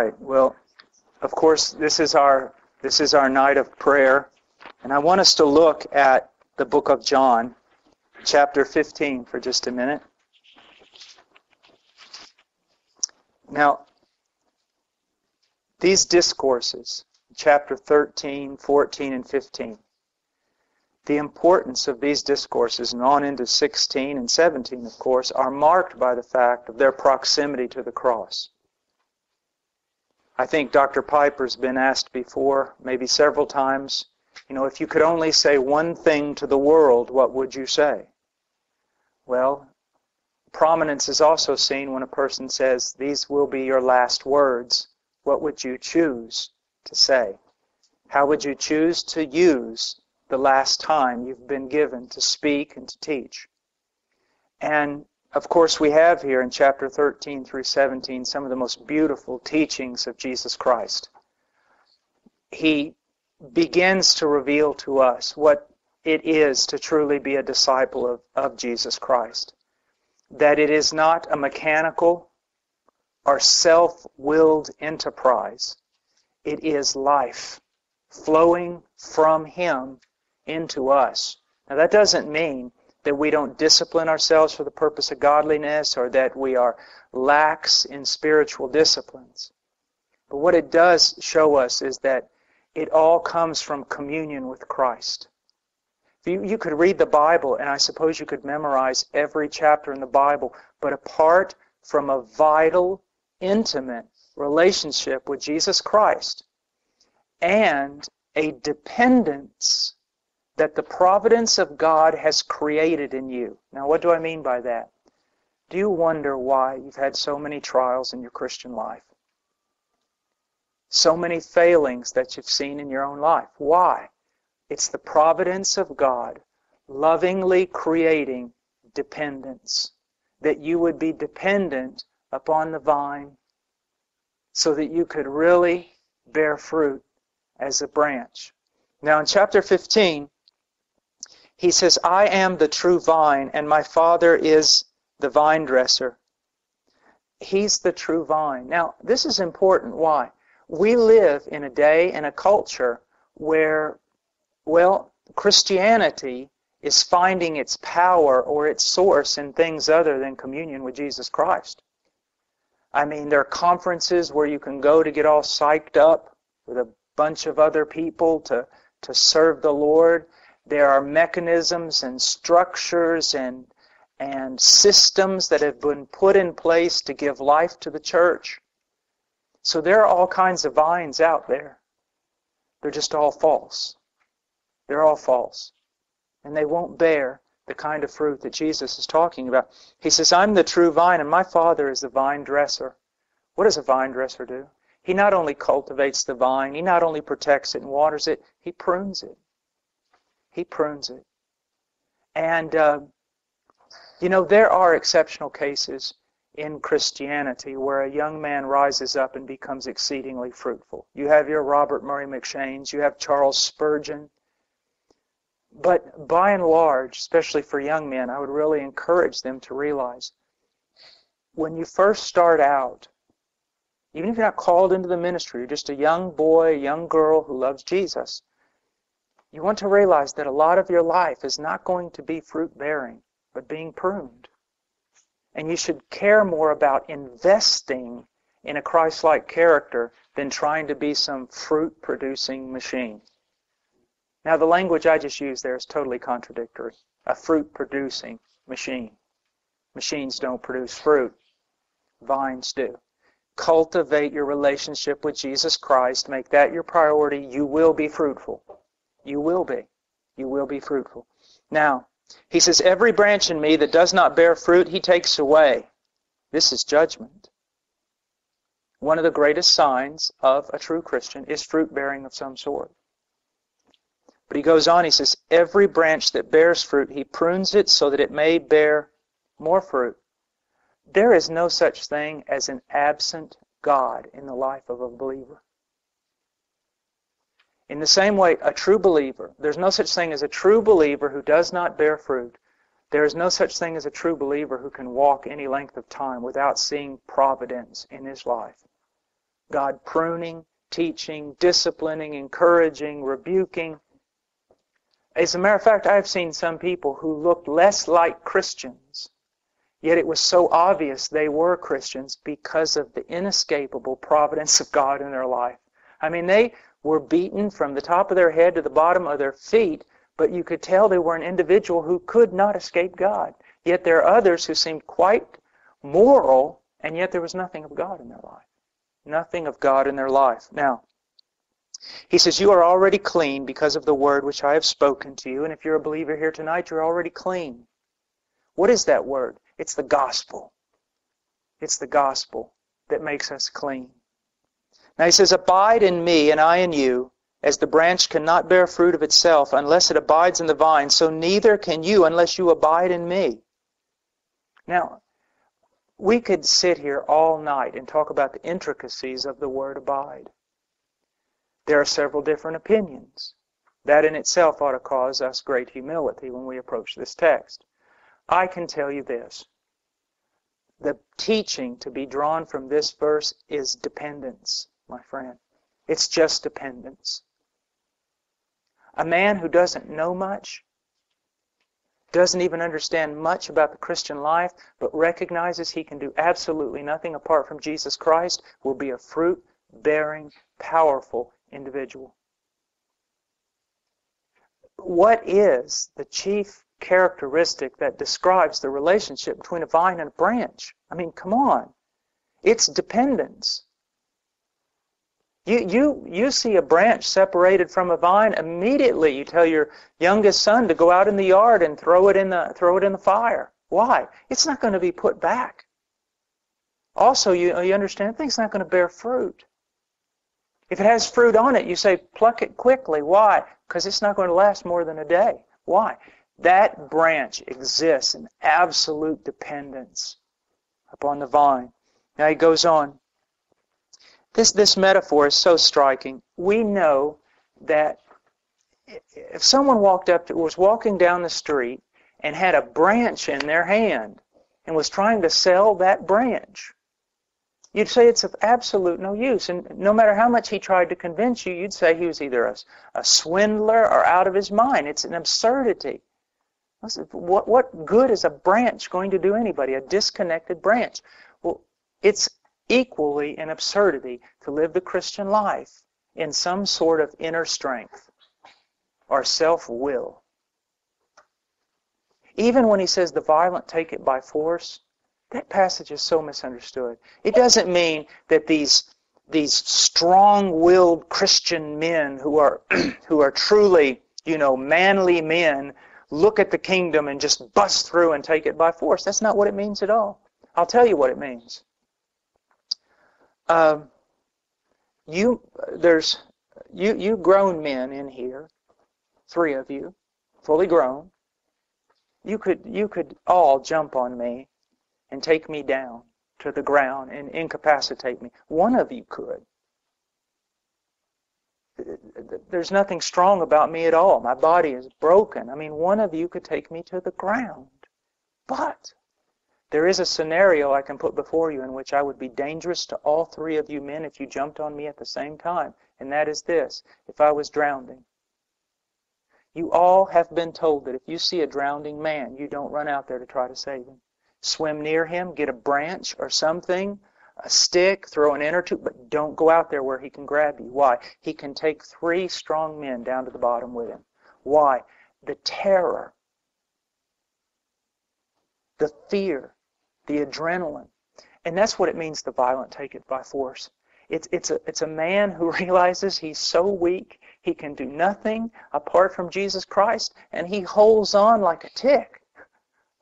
right. Well, of course, this is our this is our night of prayer, and I want us to look at the book of John, chapter 15 for just a minute. Now, these discourses, chapter 13, 14, and 15, the importance of these discourses and on into 16 and 17, of course, are marked by the fact of their proximity to the cross. I think Dr. Piper's been asked before, maybe several times, you know, if you could only say one thing to the world, what would you say? Well, prominence is also seen when a person says, These will be your last words. What would you choose to say? How would you choose to use the last time you've been given to speak and to teach? And of course, we have here in chapter 13 through 17 some of the most beautiful teachings of Jesus Christ. He begins to reveal to us what it is to truly be a disciple of, of Jesus Christ that it is not a mechanical or self willed enterprise. It is life flowing from Him into us. Now, that doesn't mean that we don't discipline ourselves for the purpose of godliness or that we are lax in spiritual disciplines. But what it does show us is that it all comes from communion with Christ. You, you could read the Bible, and I suppose you could memorize every chapter in the Bible, but apart from a vital, intimate relationship with Jesus Christ and a dependence that the providence of God has created in you. Now, what do I mean by that? Do you wonder why you've had so many trials in your Christian life? So many failings that you've seen in your own life. Why? It's the providence of God lovingly creating dependence. That you would be dependent upon the vine so that you could really bear fruit as a branch. Now in chapter 15, he says, I am the true vine, and my Father is the vine dresser. He's the true vine. Now, this is important. Why? We live in a day and a culture where well, Christianity is finding its power or its source in things other than communion with Jesus Christ. I mean, there are conferences where you can go to get all psyched up with a bunch of other people to, to serve the Lord. There are mechanisms and structures and, and systems that have been put in place to give life to the church. So there are all kinds of vines out there. They're just all false. They're all false. And they won't bear the kind of fruit that Jesus is talking about. He says, I'm the true vine, and my Father is the vine dresser. What does a vine dresser do? He not only cultivates the vine, he not only protects it and waters it, he prunes it. He prunes it. And, uh, you know, there are exceptional cases in Christianity where a young man rises up and becomes exceedingly fruitful. You have your Robert Murray M'Cheynes, you have Charles Spurgeon, but by and large, especially for young men, I would really encourage them to realize when you first start out, even if you're not called into the ministry, you're just a young boy, a young girl who loves Jesus, you want to realize that a lot of your life is not going to be fruit bearing, but being pruned. And you should care more about investing in a Christ like character than trying to be some fruit producing machine. Now, the language I just used there is totally contradictory. A fruit producing machine. Machines don't produce fruit, vines do. Cultivate your relationship with Jesus Christ. Make that your priority. You will be fruitful. You will be. You will be fruitful. Now, he says, Every branch in me that does not bear fruit, he takes away. This is judgment. One of the greatest signs of a true Christian is fruit bearing of some sort. But he goes on, he says, Every branch that bears fruit, he prunes it so that it may bear more fruit. There is no such thing as an absent God in the life of a believer. In the same way, a true believer, there's no such thing as a true believer who does not bear fruit. There is no such thing as a true believer who can walk any length of time without seeing providence in his life. God pruning, teaching, disciplining, encouraging, rebuking. As a matter of fact, I've seen some people who looked less like Christians, yet it was so obvious they were Christians because of the inescapable providence of God in their life. I mean, they were beaten from the top of their head to the bottom of their feet, but you could tell they were an individual who could not escape God. Yet there are others who seemed quite moral, and yet there was nothing of God in their life. Nothing of God in their life. Now, he says, You are already clean because of the word which I have spoken to you. And if you're a believer here tonight, you're already clean. What is that word? It's the gospel. It's the gospel that makes us clean. Now he says, Abide in me, and I in you. As the branch cannot bear fruit of itself unless it abides in the vine, so neither can you unless you abide in me. Now, we could sit here all night and talk about the intricacies of the word abide. There are several different opinions. That in itself ought to cause us great humility when we approach this text. I can tell you this. The teaching to be drawn from this verse is dependence, my friend. It's just dependence. A man who doesn't know much, doesn't even understand much about the Christian life, but recognizes he can do absolutely nothing apart from Jesus Christ, will be a fruit bearing, powerful individual. What is the chief characteristic that describes the relationship between a vine and a branch? I mean, come on. It's dependence. You, you, you see a branch separated from a vine, immediately you tell your youngest son to go out in the yard and throw it in the, throw it in the fire. Why? It's not going to be put back. Also, you, you understand, thing's not going to bear fruit. If it has fruit on it, you say, pluck it quickly. Why? Because it's not going to last more than a day. Why? That branch exists in absolute dependence upon the vine. Now he goes on. This, this metaphor is so striking. We know that if someone walked up to, was walking down the street and had a branch in their hand and was trying to sell that branch, You'd say it's of absolute no use. And no matter how much he tried to convince you, you'd say he was either a, a swindler or out of his mind. It's an absurdity. What, what good is a branch going to do anybody, a disconnected branch? Well, it's equally an absurdity to live the Christian life in some sort of inner strength or self-will. Even when he says the violent take it by force, that passage is so misunderstood. It doesn't mean that these these strong-willed Christian men who are who are truly, you know, manly men look at the kingdom and just bust through and take it by force. That's not what it means at all. I'll tell you what it means. Um, you there's you you grown men in here, three of you, fully grown. You could you could all jump on me and take me down to the ground and incapacitate me. One of you could. There's nothing strong about me at all. My body is broken. I mean, one of you could take me to the ground. But there is a scenario I can put before you in which I would be dangerous to all three of you men if you jumped on me at the same time, and that is this if I was drowning. You all have been told that if you see a drowning man, you don't run out there to try to save him swim near him, get a branch or something, a stick, throw an inner tube, but don't go out there where he can grab you. Why? He can take three strong men down to the bottom with him. Why? The terror, the fear, the adrenaline. And that's what it means the violent take it by force. It's, it's, a, it's a man who realizes he's so weak, he can do nothing apart from Jesus Christ, and he holds on like a tick,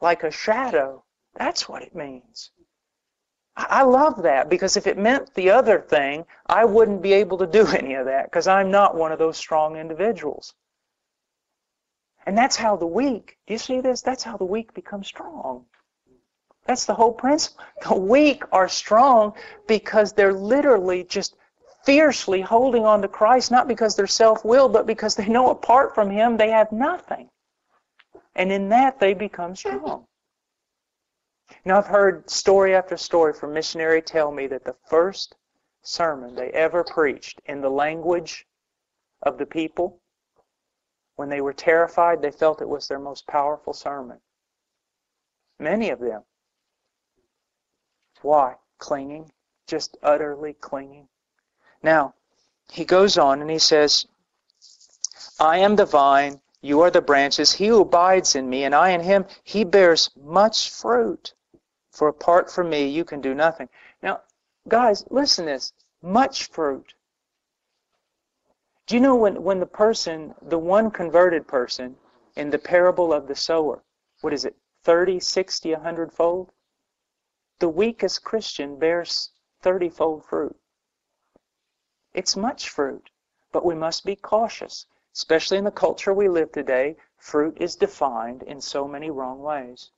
like a shadow that's what it means. I love that because if it meant the other thing, I wouldn't be able to do any of that because I'm not one of those strong individuals. And that's how the weak, do you see this? That's how the weak become strong. That's the whole principle. The weak are strong because they're literally just fiercely holding on to Christ, not because they're self-willed, but because they know apart from Him they have nothing. And in that they become strong. Now, I've heard story after story from missionary tell me that the first sermon they ever preached in the language of the people? When they were terrified, they felt it was their most powerful sermon. Many of them. Why? Clinging. Just utterly clinging. Now, he goes on and he says, I am the vine, you are the branches. He who abides in me and I in him, he bears much fruit. For apart from me, you can do nothing. Now, guys, listen to this. Much fruit. Do you know when, when the person, the one converted person in the parable of the sower, what is it, 30, 60, 100 fold? The weakest Christian bears 30 fold fruit. It's much fruit, but we must be cautious. Especially in the culture we live today, fruit is defined in so many wrong ways.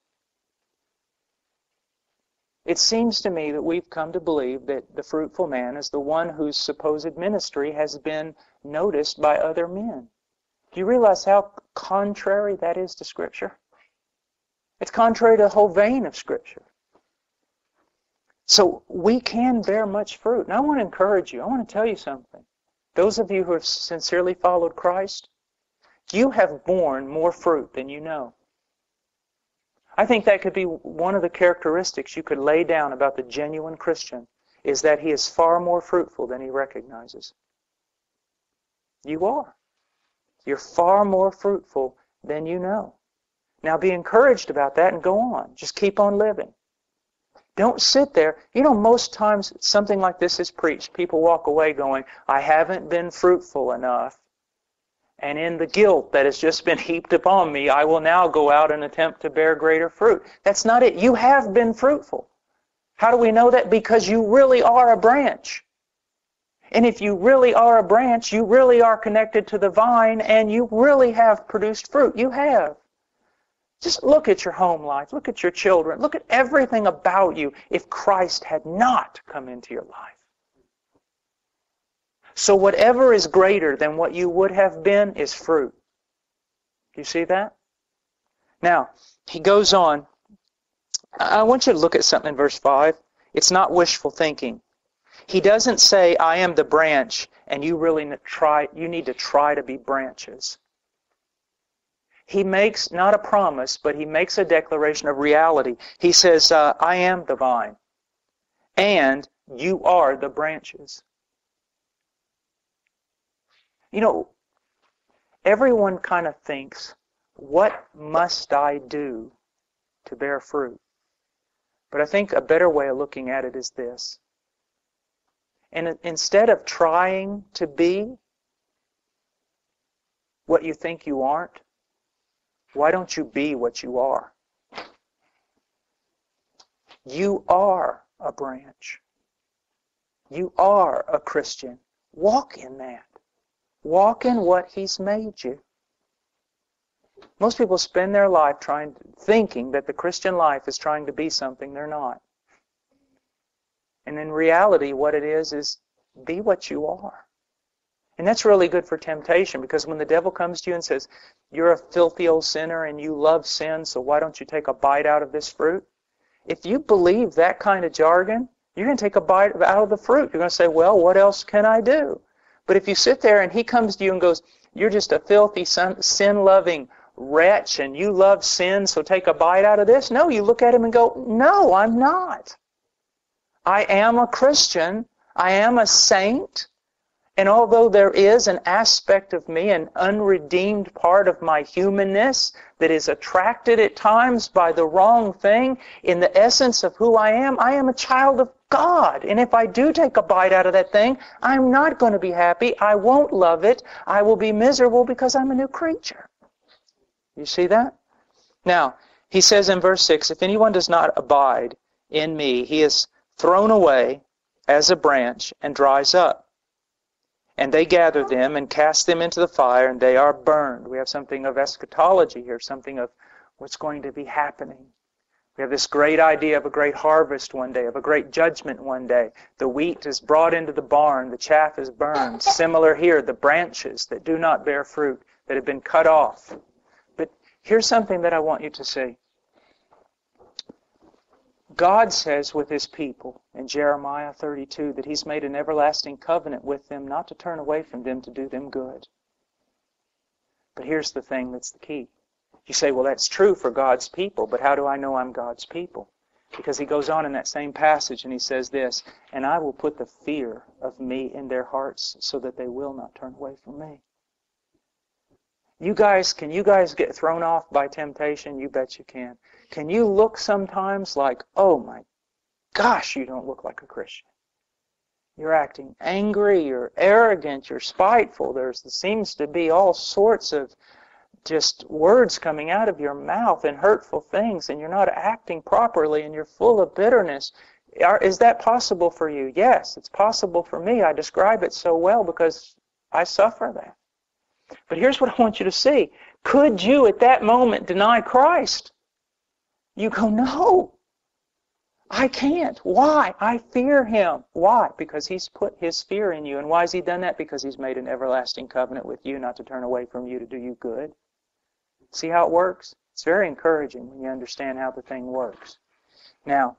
It seems to me that we've come to believe that the fruitful man is the one whose supposed ministry has been noticed by other men. Do you realize how contrary that is to Scripture? It's contrary to the whole vein of Scripture. So we can bear much fruit. And I want to encourage you. I want to tell you something. Those of you who have sincerely followed Christ, you have borne more fruit than you know. I think that could be one of the characteristics you could lay down about the genuine Christian is that he is far more fruitful than he recognizes. You are. You're far more fruitful than you know. Now be encouraged about that and go on. Just keep on living. Don't sit there. You know, most times something like this is preached. People walk away going, I haven't been fruitful enough and in the guilt that has just been heaped upon me, I will now go out and attempt to bear greater fruit. That's not it. You have been fruitful. How do we know that? Because you really are a branch. And if you really are a branch, you really are connected to the vine and you really have produced fruit. You have. Just look at your home life. Look at your children. Look at everything about you if Christ had not come into your life. So whatever is greater than what you would have been is fruit. Do you see that? Now, he goes on. I want you to look at something in verse 5. It's not wishful thinking. He doesn't say, I am the branch, and you really try, you need to try to be branches. He makes not a promise, but he makes a declaration of reality. He says, uh, I am the vine, and you are the branches. You know, everyone kind of thinks, what must I do to bear fruit? But I think a better way of looking at it is this. And instead of trying to be what you think you aren't, why don't you be what you are? You are a branch. You are a Christian. Walk in that. Walk in what He's made you. Most people spend their life trying, thinking that the Christian life is trying to be something they're not. And in reality, what it is is be what you are. And that's really good for temptation because when the devil comes to you and says, You're a filthy old sinner and you love sin, so why don't you take a bite out of this fruit? If you believe that kind of jargon, you're going to take a bite out of the fruit. You're going to say, Well, what else can I do? But if you sit there and he comes to you and goes, You're just a filthy, sin loving wretch and you love sin, so take a bite out of this. No, you look at him and go, No, I'm not. I am a Christian. I am a saint. And although there is an aspect of me, an unredeemed part of my humanness that is attracted at times by the wrong thing, in the essence of who I am, I am a child of God. And if I do take a bite out of that thing, I'm not going to be happy. I won't love it. I will be miserable because I'm a new creature. You see that? Now, he says in verse 6 If anyone does not abide in me, he is thrown away as a branch and dries up and they gather them and cast them into the fire, and they are burned. We have something of eschatology here, something of what's going to be happening. We have this great idea of a great harvest one day, of a great judgment one day. The wheat is brought into the barn, the chaff is burned. Similar here, the branches that do not bear fruit, that have been cut off. But here's something that I want you to see God says with his people in Jeremiah 32 that he's made an everlasting covenant with them not to turn away from them to do them good. But here's the thing that's the key. You say, well, that's true for God's people, but how do I know I'm God's people? Because he goes on in that same passage and he says this, and I will put the fear of me in their hearts so that they will not turn away from me. You guys, can you guys get thrown off by temptation? You bet you can. Can you look sometimes like, oh my gosh, you don't look like a Christian? You're acting angry, you're arrogant, you're spiteful. There seems to be all sorts of just words coming out of your mouth and hurtful things, and you're not acting properly, and you're full of bitterness. Is that possible for you? Yes, it's possible for me. I describe it so well because I suffer that. But here's what I want you to see. Could you at that moment deny Christ? You go, no. I can't. Why? I fear him. Why? Because he's put his fear in you. And why has he done that? Because he's made an everlasting covenant with you not to turn away from you to do you good. See how it works? It's very encouraging when you understand how the thing works. Now,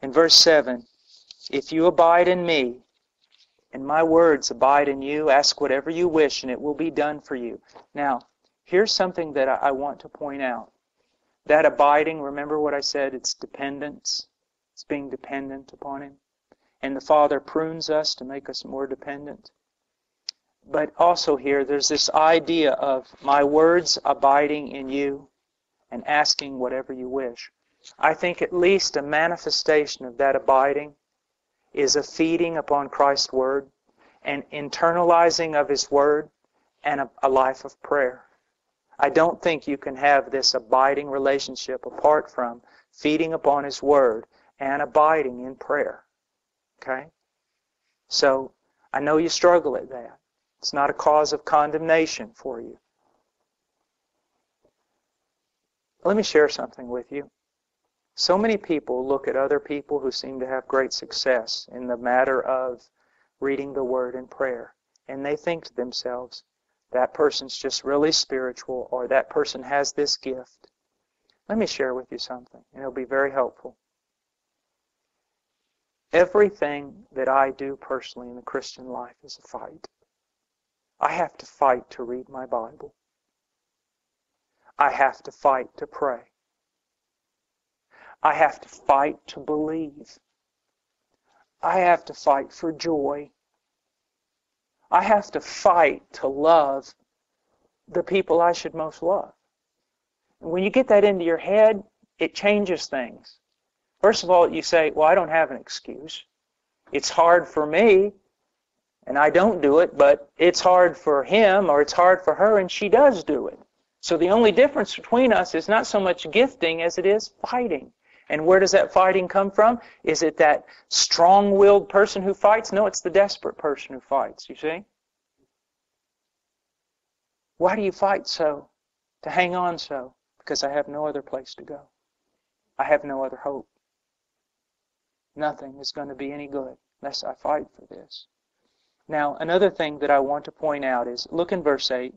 in verse 7, if you abide in me, and my words abide in you, ask whatever you wish, and it will be done for you. Now, here's something that I want to point out. That abiding, remember what I said, it's dependence. It's being dependent upon Him. And the Father prunes us to make us more dependent. But also here, there's this idea of my words abiding in you and asking whatever you wish. I think at least a manifestation of that abiding is a feeding upon Christ's Word, an internalizing of His Word, and a, a life of prayer. I don't think you can have this abiding relationship apart from feeding upon His Word and abiding in prayer. Okay? So, I know you struggle at that. It's not a cause of condemnation for you. Let me share something with you. So many people look at other people who seem to have great success in the matter of reading the Word and prayer, and they think to themselves, that person's just really spiritual, or that person has this gift. Let me share with you something, and it'll be very helpful. Everything that I do personally in the Christian life is a fight. I have to fight to read my Bible. I have to fight to pray. I have to fight to believe. I have to fight for joy. I have to fight to love the people I should most love. And when you get that into your head, it changes things. First of all, you say, well, I don't have an excuse. It's hard for me, and I don't do it, but it's hard for him or it's hard for her, and she does do it. So the only difference between us is not so much gifting as it is fighting. And where does that fighting come from? Is it that strong-willed person who fights? No, it's the desperate person who fights, you see? Why do you fight so? To hang on so? Because I have no other place to go. I have no other hope. Nothing is going to be any good unless I fight for this. Now, another thing that I want to point out is look in verse 8.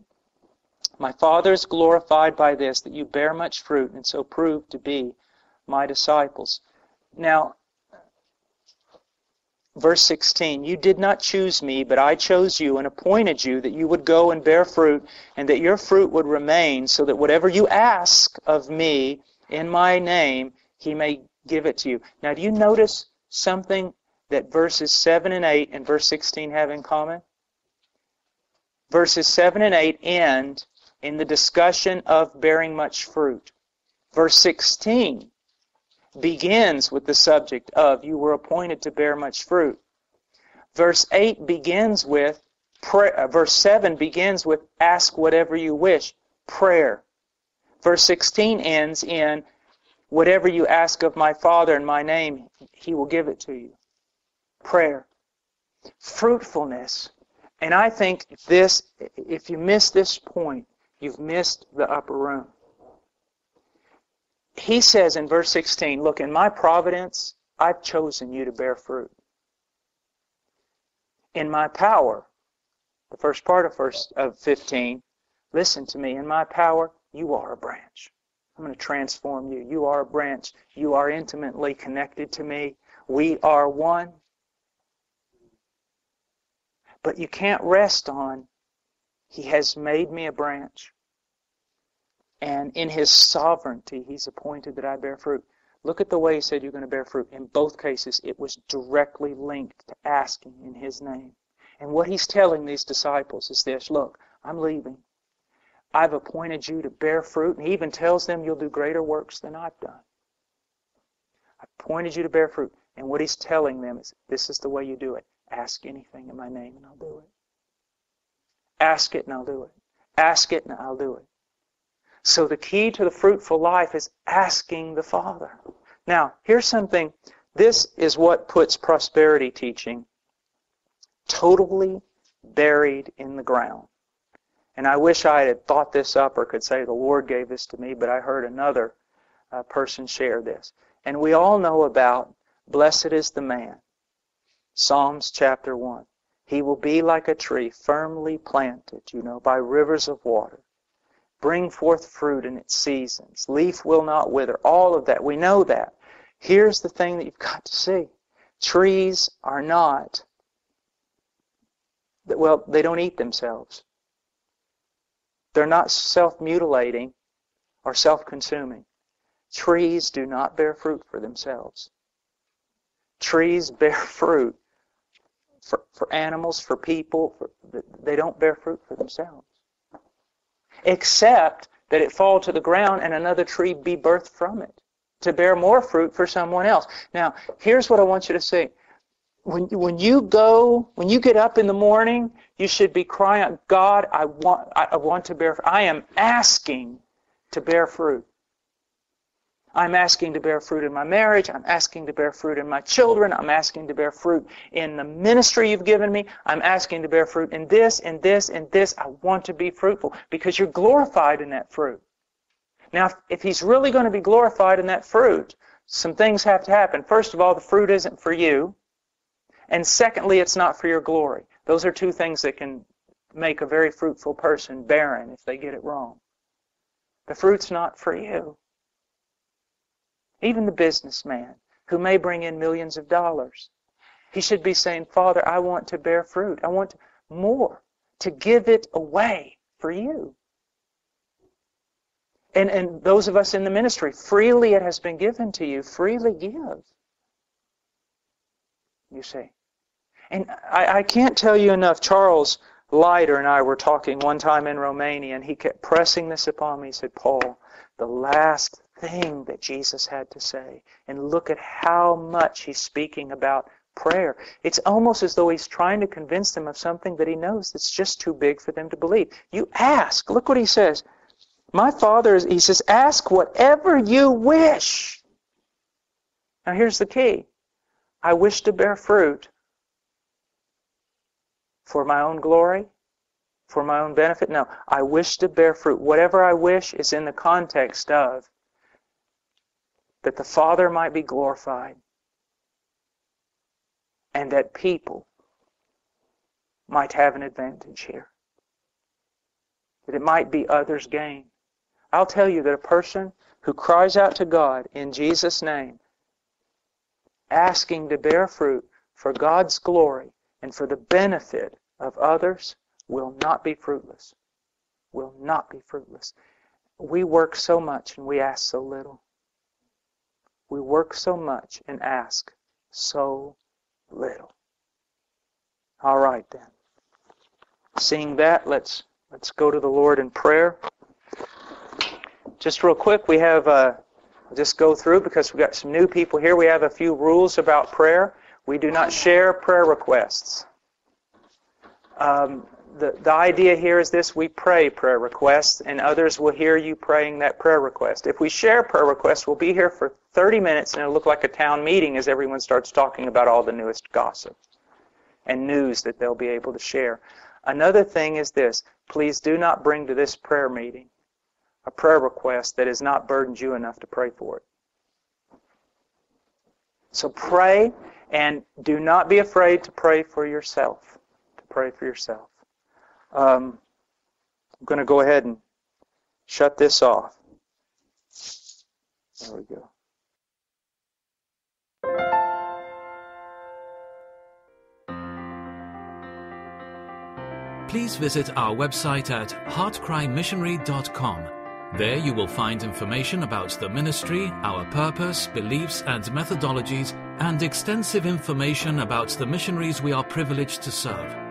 My Father is glorified by this, that you bear much fruit and so prove to be my disciples. Now, verse 16, you did not choose me, but I chose you and appointed you that you would go and bear fruit, and that your fruit would remain, so that whatever you ask of me in my name, he may give it to you. Now, do you notice something that verses 7 and 8 and verse 16 have in common? Verses 7 and 8 end in the discussion of bearing much fruit. Verse 16 begins with the subject of you were appointed to bear much fruit. Verse 8 begins with prayer, uh, verse 7 begins with ask whatever you wish, prayer. Verse 16 ends in whatever you ask of my Father in my name, he will give it to you. Prayer. Fruitfulness. And I think this if you miss this point, you've missed the upper room he says in verse 16, Look, in my providence, I've chosen you to bear fruit. In my power, the first part of verse of 15, listen to me, in my power, you are a branch. I'm going to transform you. You are a branch. You are intimately connected to me. We are one. But you can't rest on, He has made me a branch. And in His sovereignty, He's appointed that I bear fruit. Look at the way He said you're going to bear fruit. In both cases, it was directly linked to asking in His name. And what He's telling these disciples is this Look, I'm leaving. I've appointed you to bear fruit. And He even tells them you'll do greater works than I've done. I've appointed you to bear fruit. And what He's telling them is this is the way you do it. Ask anything in my name and I'll do it. Ask it and I'll do it. Ask it and I'll do it. So the key to the fruitful life is asking the Father. Now, here's something. This is what puts prosperity teaching totally buried in the ground. And I wish I had thought this up or could say the Lord gave this to me, but I heard another uh, person share this. And we all know about blessed is the man Psalms chapter 1. He will be like a tree firmly planted, you know, by rivers of water. Bring forth fruit in its seasons. Leaf will not wither. All of that. We know that. Here's the thing that you've got to see. Trees are not, well, they don't eat themselves. They're not self-mutilating or self-consuming. Trees do not bear fruit for themselves. Trees bear fruit for, for animals, for people. For, they don't bear fruit for themselves. Except that it fall to the ground and another tree be birthed from it to bear more fruit for someone else. Now, here's what I want you to see. When, when you go, when you get up in the morning, you should be crying God, I want, I want to bear, I am asking to bear fruit. I'm asking to bear fruit in my marriage. I'm asking to bear fruit in my children. I'm asking to bear fruit in the ministry you've given me. I'm asking to bear fruit in this, in this, in this. I want to be fruitful because you're glorified in that fruit. Now, if he's really going to be glorified in that fruit, some things have to happen. First of all, the fruit isn't for you. And secondly, it's not for your glory. Those are two things that can make a very fruitful person barren if they get it wrong. The fruit's not for you. Even the businessman who may bring in millions of dollars. He should be saying, Father, I want to bear fruit. I want more, to give it away for you. And, and those of us in the ministry, freely it has been given to you. Freely give. You see. And I, I can't tell you enough. Charles Leiter and I were talking one time in Romania, and he kept pressing this upon me. He said, Paul, the last thing that Jesus had to say. And look at how much he's speaking about prayer. It's almost as though he's trying to convince them of something that he knows that's just too big for them to believe. You ask. Look what he says. My Father, he says, ask whatever you wish. Now here's the key. I wish to bear fruit for my own glory, for my own benefit. No, I wish to bear fruit. Whatever I wish is in the context of that the Father might be glorified and that people might have an advantage here. That it might be others' gain. I'll tell you that a person who cries out to God in Jesus' name, asking to bear fruit for God's glory and for the benefit of others, will not be fruitless. Will not be fruitless. We work so much and we ask so little. We work so much and ask so little. All right then. Seeing that, let's let's go to the Lord in prayer. Just real quick, we have uh, just go through because we've got some new people here. We have a few rules about prayer. We do not share prayer requests. Um, the, the idea here is this we pray prayer requests, and others will hear you praying that prayer request. If we share prayer requests, we'll be here for 30 minutes and it'll look like a town meeting as everyone starts talking about all the newest gossip and news that they'll be able to share. Another thing is this please do not bring to this prayer meeting a prayer request that has not burdened you enough to pray for it. So pray and do not be afraid to pray for yourself. To pray for yourself. Um, I'm going to go ahead and shut this off. There we go. Please visit our website at heartcrymissionary.com. There you will find information about the ministry, our purpose, beliefs, and methodologies, and extensive information about the missionaries we are privileged to serve.